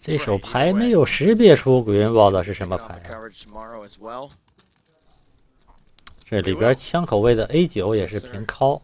这手牌没有识别出鬼人报的是什么牌这里边枪口位的 a 九也是平靠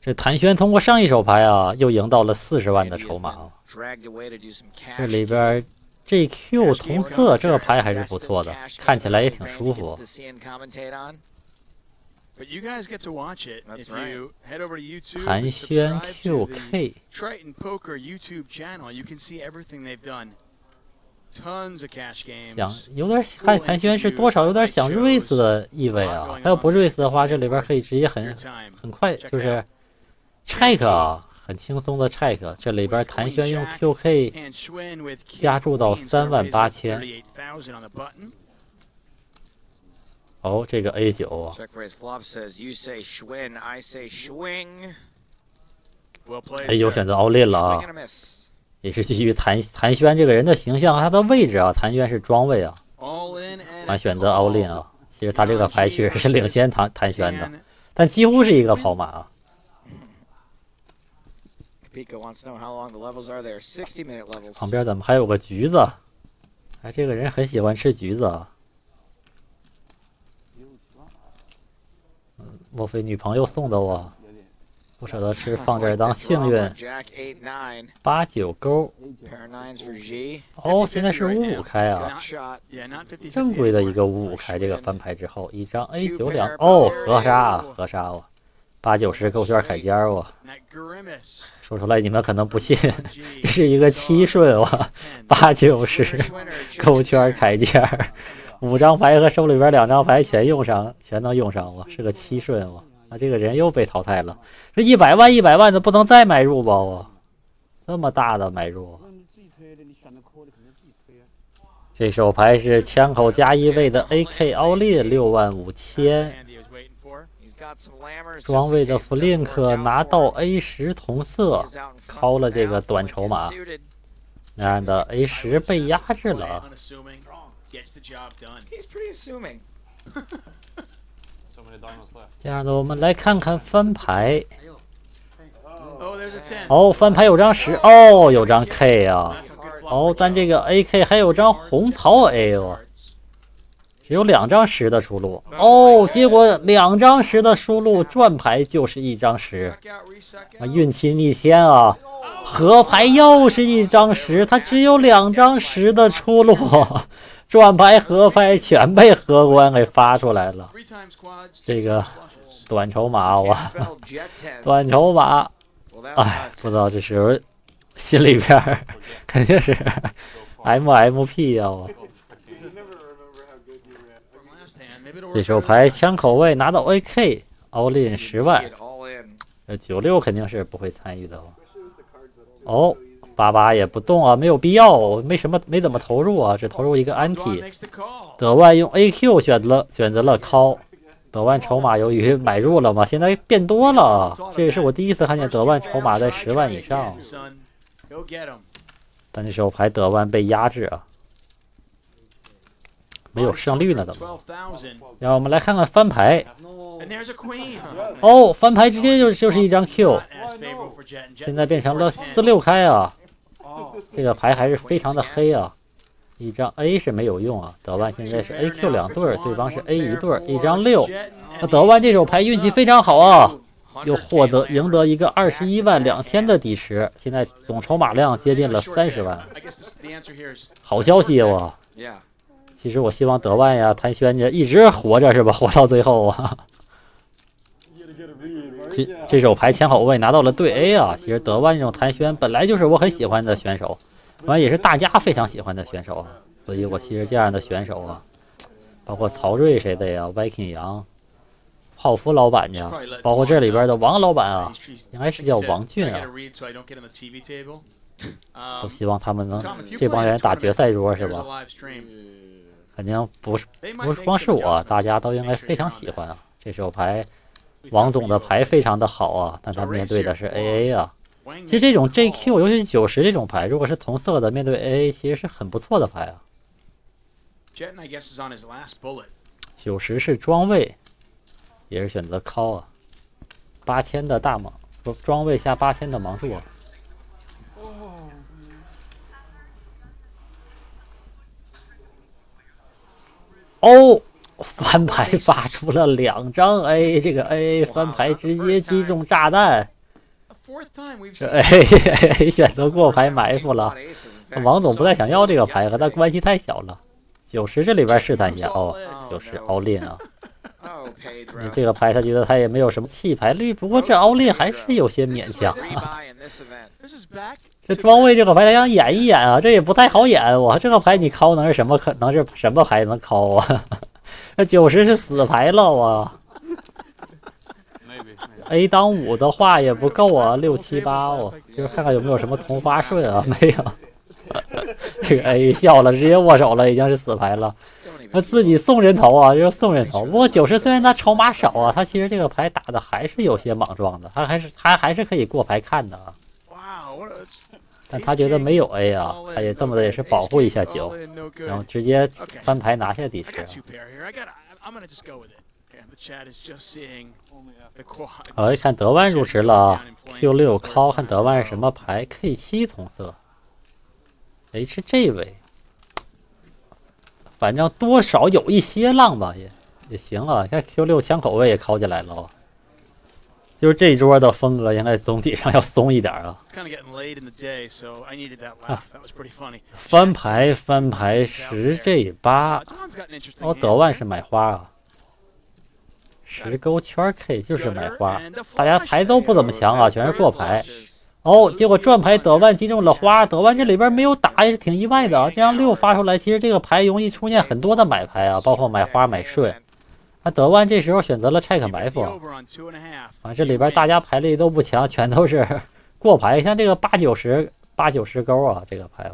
这谭轩通过上一手牌啊又赢到了四十万的筹码这里边 jq 同色这个牌还是不错的看起来也挺舒服。But you guys get to watch it That's if right. you head over to YouTube 谭 and 轩 subscribe to the QK，Triton Poker YouTube channel. You can see everything they've done. Tons of cash games. 想有点看谭轩是多少有点想 race 的意味啊。他要不 race 的话，这里边可以直接很很快就是 check 啊，很轻松的 check。这里边谭轩用 QK 加注到 queens gonna raise 38,000 38,000 on the button. 哦，这个 A 九啊，Check raise flop says you say Schwinn, I say swing. Well played. 哎，有选择 all in 了啊 a. 也是基于谭谭轩这个人的形象和他的位置啊，谭轩是庄位啊，All in and 他选择 all in 啊。其实他这个牌确实是领先谭谭轩的，但几乎是一个跑马啊。Pico wants to know how long the levels are there. 60 minute levels. 旁边怎么还有个橘子？哎，这个人很喜欢吃橘子啊。莫非女朋友送的我？不舍得吃，放这儿当幸运。Jack 8 9. 八九勾.哦，现在是五五开啊，Good shot. yeah, not 50正规的一个五五开。这个翻牌之后，一张 A 九两哦合杀啊，合杀我，八九十勾圈凯尖儿我.说出来你们可能不信，这是一个七顺哇，10. 八九十.勾圈凯尖儿，五张牌和手里边两张牌全用上全能用上我是个七顺我那这个人又被淘汰了这一百万一百万的不能再买入吧我这么大的买入这手牌是枪口加一位的 ak 奥利六万五千装备的 flink 拿到 a 十同色敲了这个短筹码那样的 a 十被压制了 he's pretty assuming. 这样的我们来看看翻牌。哦翻牌有张十哦有张 k 啊。哦但这个 ak 还有张红桃 a 哦只有两张十的出路哦结果两张十的输入转牌就是一张十。啊运气逆天啊。河牌又是一张十，他只有两张十的出路。转牌河牌全被河官给发出来了。这个短筹码我，短筹码，哎，不知道这时候心里边肯定是 M M P 啊。这手牌枪口位拿到 A K，all in 十万。呃，九六肯定是不会参与的了。哦，八八也不动啊，没有必要，没什么没怎么投入啊，只投入一个安 Guan 体。makes the call. 德万用 AQ 选择了选择了 call，德万筹码由于买入了嘛，现在变多了啊，这也是我第一次看见德万筹码在十万以上.但这手牌德万被压制啊，没有胜率呢怎么？12,000. 让我们来看看翻牌 a. 哦，翻牌直接就就是一张 Jet. 现在变成了四六开啊，这个牌还是非常的黑啊。一张 A 是没有用啊，德万现在是 AQ 两对儿，对方是 A 一对儿，一张六。那德万这手牌运气非常好啊，又获得赢得一个二十一万两千的底池，现在总筹码量接近了三十万好消息啊！其实我希望德万呀、谭轩家一直活着是吧？活到最后啊！这这手牌前后卫拿到了对 A 啊！其实德万这种谭轩本来就是我很喜欢的选手，完也是大家非常喜欢的选手啊，所以我其实这样的选手啊，包括曹睿谁的呀，Viking 杨、泡芙老板家，包括这里边的王老板啊，应该是叫王俊啊. 都 Um, 希望他们能这帮人打决赛桌是吧？肯定不是，不是光是我，大家都应该非常喜欢啊！这手牌，王总的牌非常的好啊，但他面对的是 AA 啊。其实这种 JQ，尤其是九十这种牌，如果是同色的，面对 AA 其实是很不错的牌啊。九十是庄位，也是选择 call 啊。八千的大盲，不，庄位下八千的盲注啊。翻牌发出了两张 A，这个 A 翻牌直接击中炸弹选择过牌埋伏了。王总不太想要这个牌，和他关系太小了。九十这里边试探一下哦，九十 all in 啊，Oh, 你这个牌他觉得他也没有什么弃牌率，不过这 all in 还是有些勉强 back. 这庄位这个牌他想演一演啊，这也不太好演。我这个牌你敲能是什么？可能是什么牌能敲啊？那九十是死牌了我. A 当五的话也不够啊，六七八我就是看看有没有什么同花顺啊，没有。这个 A 笑了，直接握手了，已经是死牌了。那自己送人头啊，就是送人头。不过九十虽然他筹码少啊，他其实这个牌打的还是有些莽撞的，他还是他还是可以过牌看的啊。What a, 但他觉得没有 A 啊，他也这么的也是保护一下九，然后直接翻牌拿下底池。好，一看德万入池了，Q 6靠看德万是什么牌，K 7同色，H 这位，反正多少有一些浪吧，也也行啊。看 Q 6枪口位也靠进来了。就是这一桌的风格应该总体上要松一点啊。啊，翻牌翻牌十 J 八，哦，德万是买花啊。十勾圈 K 就是买花，大家牌都不怎么强啊，全是过牌。哦，结果转牌德万击中了花，德万这里边没有打也是挺意外的啊。这张六发出来，其实这个牌容易出现很多的买牌啊，包括买花买顺。那德万这时候选择了拆肯埋伏啊这里边大家牌力都不强全都是 过牌。像这个八九十八九十勾啊这个牌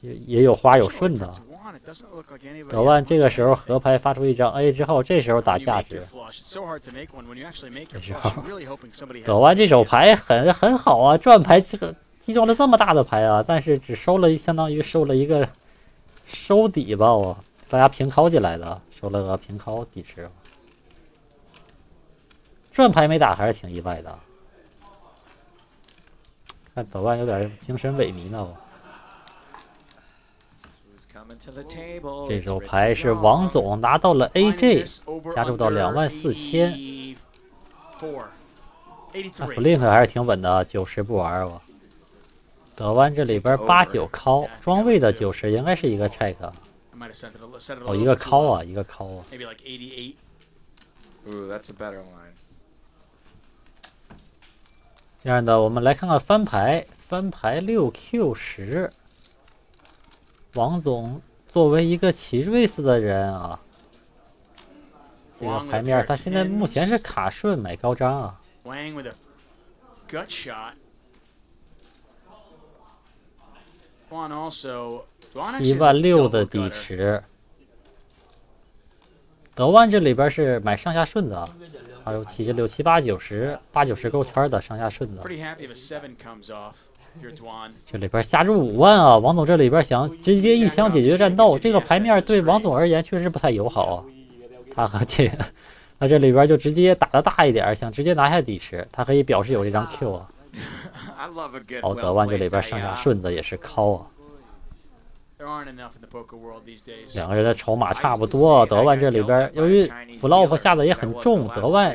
也也有花有顺的。德万这个时候合牌发出一张 a 之后这时候打价值德万 这手牌很很好啊转牌这个击中了这么大的牌啊但是只收了相当于收了一个收底吧我大家平敲进来的，收了个平敲地址。转牌没打还是挺意外的。看德万有点精神萎靡呢。这手牌是王总拿到了 AJ，加注到两万四千。那 Flink 还是挺稳的，九十不玩我。德万这里边八九靠装备的九十应该是一个 check。I might have sent it a, set it a 哦，little 一个 low. 啊，一个敲啊。Maybe like 88. Ooh, that's a better line. 这样的，我们来看看翻牌，翻牌六 Q 十。王总作为一个奇瑞斯的人啊，这个牌面他现在目前是卡顺买高张啊，Wang with a gut shot. 七万六的底池。德万这里边是买上下顺子啊，还有七十六、七八九十、八九十够圈的上下顺的。Pretty happy if a seven comes off. If you're Dwan. 这里边下注五万啊，王总这里边想直接一枪解决战斗，这个牌面对王总而言确实不太友好啊。他和这个，他这里边就直接打的大一点，想直接拿下底池，他可以表示有这张 Q 啊。哦，德万这里边上下顺子也是靠啊。两个人的筹码差不多，德万这里边由于 Flop 下的也很重，德万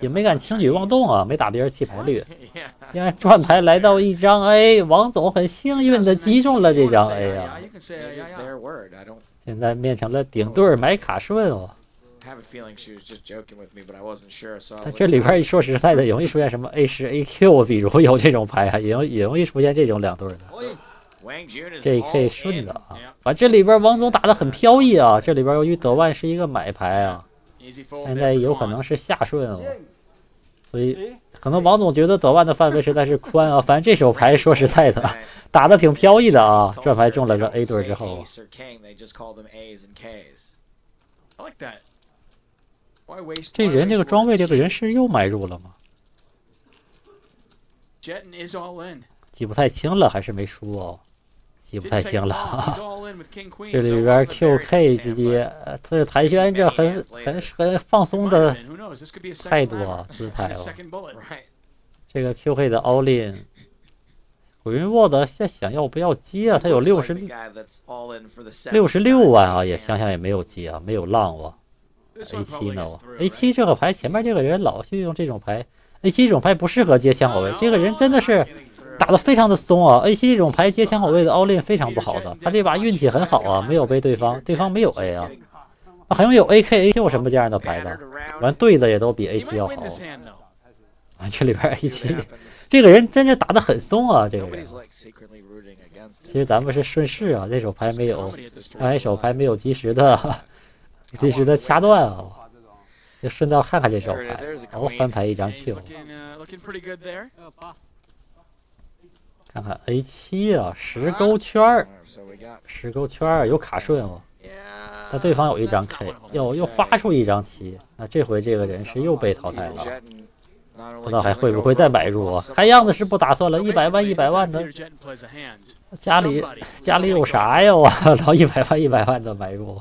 也没敢轻举妄动啊，没打别人弃牌率。因为转牌来到一张 A，王总很幸运的击中了这张 A 啊。现在变成了顶对买卡顺哦。have a feeling she was just joking with me, but I wasn't sure. So 这里边说实在的，容易出现什么 A 十 A Q，比如有这种牌啊，也也容易出现这种两对的。这可以顺的啊，把这里边王总打得很飘逸啊，这里边由于德万是一个买牌啊，现在有可能是下顺了，所以可能王总觉得德万的范围实在是宽啊，反正这手牌说实在的，打得挺飘逸的啊，转牌中了个 A 对之后。I like that. 这人这个装备，这个人是又买入了吗？记不太清了，还是没输哦？记不太清了。这里边 QK 直接，他这谭轩这很很很放松的态度啊，姿态哦。这个 QK 的 all in，鬼云沃德现在想要不要接啊？他有六十六十六万啊，也想想也没有接啊，没有浪、啊。a 七 no a 七这个牌前面这个人老是用这种牌 a 七这种牌不适合接枪口位这个人真的是打的非常的松啊 a 七这种牌接枪口位的奥利非常不好的他这把运气很好啊没有被对方对方没有 a 啊还有有 akaq 什么这样的牌的反正对子也都比 a 七要好啊这里边 a 七这个人真是打的很松啊这个人其实咱们是顺势啊那手牌没有那手牌没有及时的及时的掐断啊！就顺道看看这手牌，然后翻牌一张 Q。看看 A 七啊，十勾圈儿，十勾圈儿有卡顺哦。但对方有一张 K，又又发出一张七，那这回这个人是又被淘汰了。不知道还会不会再买入啊？看样子是不打算了，一百万一百万的，家里 家里有啥呀？我操，一百万一百万的买入。